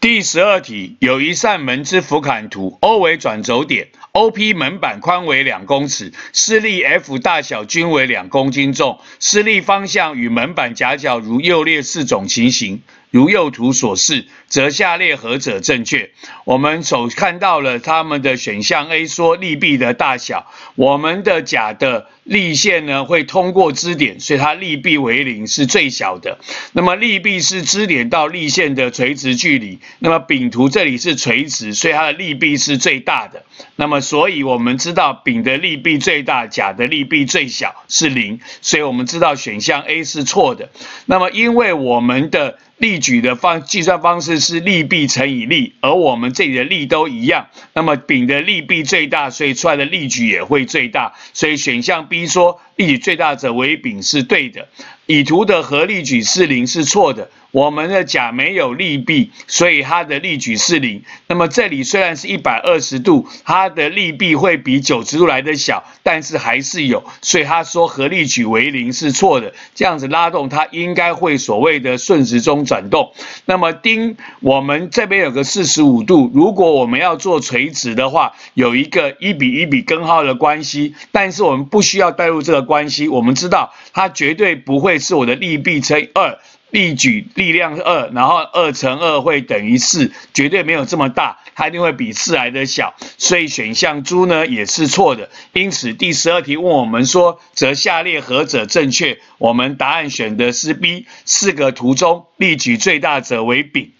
第十二题，有一扇门之俯瞰图，O 为转轴点，OP 门板宽为两公尺，施力 F 大小均为两公斤重，施力方向与门板夹角如右列四种情形。如右图所示，则下列何者正确？我们首看到了他们的选项 A 说力臂的大小，我们的甲的力线呢会通过支点，所以它力臂为零是最小的。那么力臂是支点到力线的垂直距离，那么丙图这里是垂直，所以它的力臂是最大的。那么所以我们知道丙的力臂最大，甲的力臂最小是零，所以我们知道选项 A 是错的。那么因为我们的力举的方计算方式是利弊乘以利，而我们这里的利都一样，那么丙的利弊最大，所以出来的利举也会最大，所以选项 B 说利举最大者为丙是对的。乙图的合力矩是零是错的。我们的甲没有力臂，所以它的力矩是零。那么这里虽然是一百二十度，它的力臂会比九十度来的小，但是还是有，所以他说合力矩为零是错的。这样子拉动它应该会所谓的顺时钟转动。那么丁，我们这边有个四十五度，如果我们要做垂直的话，有一个一比一比根号的关系，但是我们不需要带入这个关系，我们知道它绝对不会会是我的力臂乘以二。力矩力量是二，然后二乘二会等于四，绝对没有这么大，它一定会比四来的小，所以选项猪呢也是错的。因此第十二题问我们说，则下列何者正确？我们答案选的是 B，四个图中力矩最大者为丙。